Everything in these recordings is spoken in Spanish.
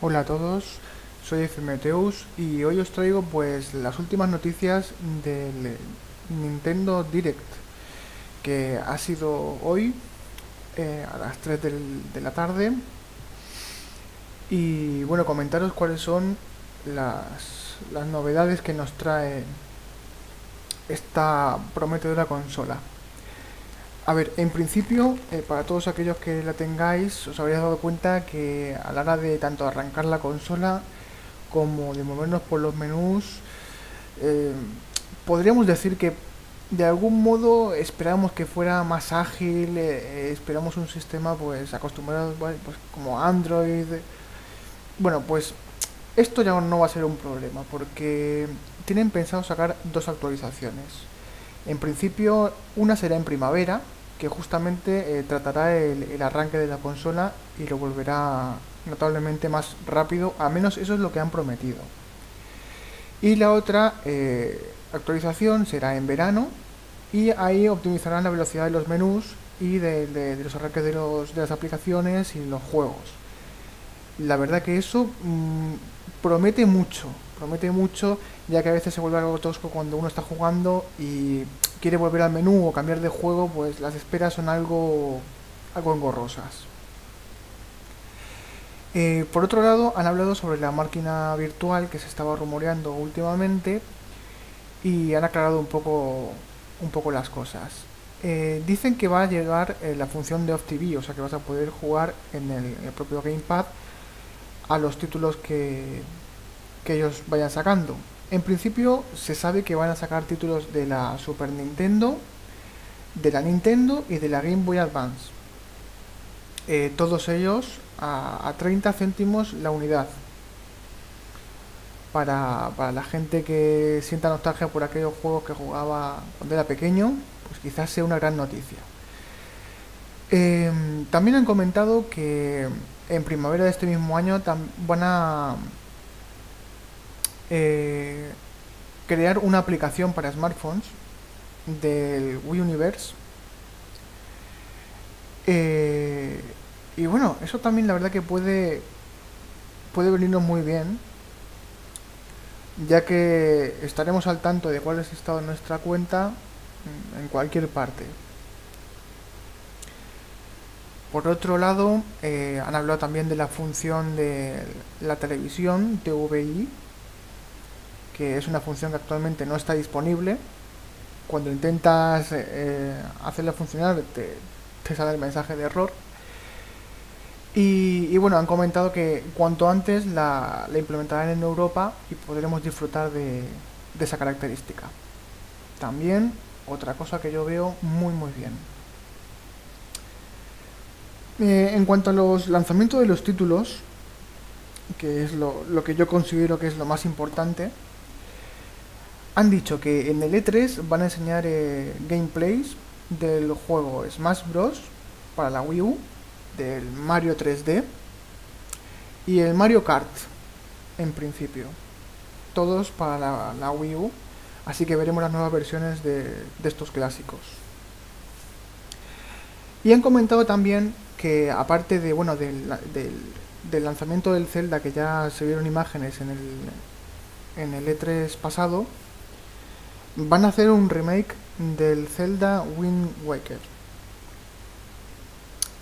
Hola a todos, soy Efemeteus y hoy os traigo pues las últimas noticias del Nintendo Direct que ha sido hoy eh, a las 3 del- de la tarde y bueno comentaros cuáles son las novedades que nos trae esta prometedora consola. A ver, en principio, eh, para todos aquellos que la tengáis, os habréis dado cuenta que a la hora de tanto arrancar la consola como de movernos por los menús, eh, podríamos decir que de algún modo esperamos que fuera más ágil, eh, eh, esperamos un sistema pues acostumbrado pues, como Android. Bueno, pues esto ya no va a ser un problema porque tienen pensado sacar dos actualizaciones. En principio, una será en primavera, que justamente eh, tratará el, arranque de la consola y lo volverá notablemente más rápido, al menos eso es lo que han prometido. Y la otra eh, actualización será en verano y ahí optimizarán la velocidad de los menús y de, los arranques de las aplicaciones y los juegos. La verdad que eso mm, promete mucho, promete mucho, ya que a veces se vuelve algo tosco cuando uno está jugando y quiere volver al menú o cambiar de juego, pues las esperas son algo, algo engorrosas. Eh, por otro lado, han hablado sobre la máquina virtual que se estaba rumoreando últimamente y han aclarado un poco, un poco las cosas. Eh, dicen que va a llegar eh, la función de Off TV, o sea que vas a poder jugar en el propio Gamepad a los títulos que, que ellos vayan sacando. En principio se sabe que van a sacar títulos de la Super Nintendo, de la Nintendo y de la Game Boy Advance. Eh, todos ellos a, a 30 céntimos la unidad. Para, para la gente que sienta nostalgia por aquellos juegos que jugaba cuando era pequeño, pues quizás sea una gran noticia. Eh, también han comentado que en primavera de este mismo año van a eh, crear una aplicación para smartphones del Wii Universe. Eh, y bueno, eso también la verdad que puede, puede venirnos muy bien, ya que estaremos al tanto de cuál es el estado de nuestra cuenta en cualquier parte. Por otro lado, eh, han hablado también de la función de la televisión TVI, que es una función que actualmente no está disponible. Cuando intentas eh, hacerla funcionar, te, sale el mensaje de error. Y, bueno, han comentado que cuanto antes la, implementarán en Europa y podremos disfrutar de, esa característica. También, otra cosa que yo veo muy muy bien. Eh, en cuanto a los lanzamientos de los títulos, que es lo que yo considero que es lo más importante, han dicho que en el E3 van a enseñar eh, gameplays del juego Smash Bros. para la Wii U, del Mario 3D y el Mario Kart, en principio. Todos para la, Wii U, así que veremos las nuevas versiones de, estos clásicos. Y han comentado también que aparte de bueno del, del lanzamiento del Zelda que ya se vieron imágenes en el en el E3 pasado van a hacer un remake del Zelda Wind Waker.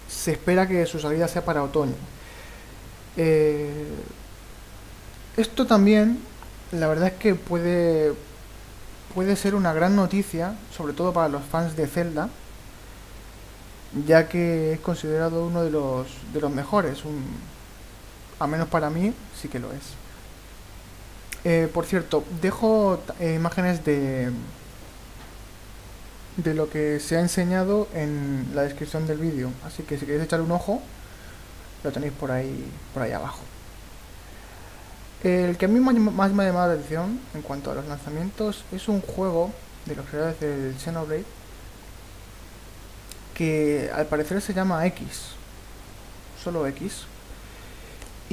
Se espera que su salida sea para otoño. Eh, esto también, la verdad es que puede puede ser una gran noticia, sobre todo para los fans de Zelda, ya que es considerado uno de los, de los mejores, a menos para mí sí que lo es. Eh, por cierto, dejo eh, imágenes de, de lo que se ha enseñado en la descripción del vídeo, así que si queréis echar un ojo, lo tenéis por ahí, por ahí abajo. El que a mí más me ha llamado la atención en cuanto a los lanzamientos es un juego de los creadores del Xenoblade que al parecer se llama X, solo X.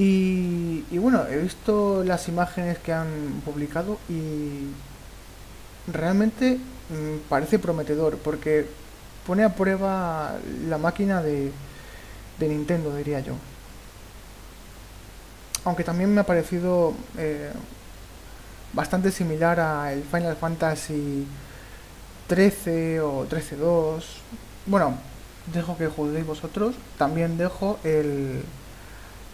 Y, bueno, he visto las imágenes que han publicado y realmente mm, parece prometedor porque pone a prueba la máquina de, Nintendo, diría yo. Aunque también me ha parecido eh, bastante similar a el Final Fantasy 13 o 13.2. Bueno, dejo que juzguéis vosotros. También dejo el,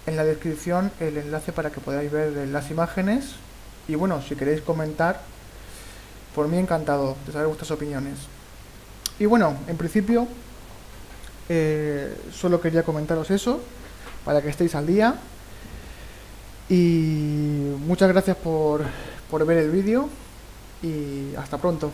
en la descripción el enlace para que podáis ver las imágenes. Y bueno, si queréis comentar, por mí encantado de saber vuestras opiniones. Y bueno, en principio, eh, solo quería comentaros eso, para que estéis al día. Y muchas gracias por, por ver el vídeo y hasta pronto.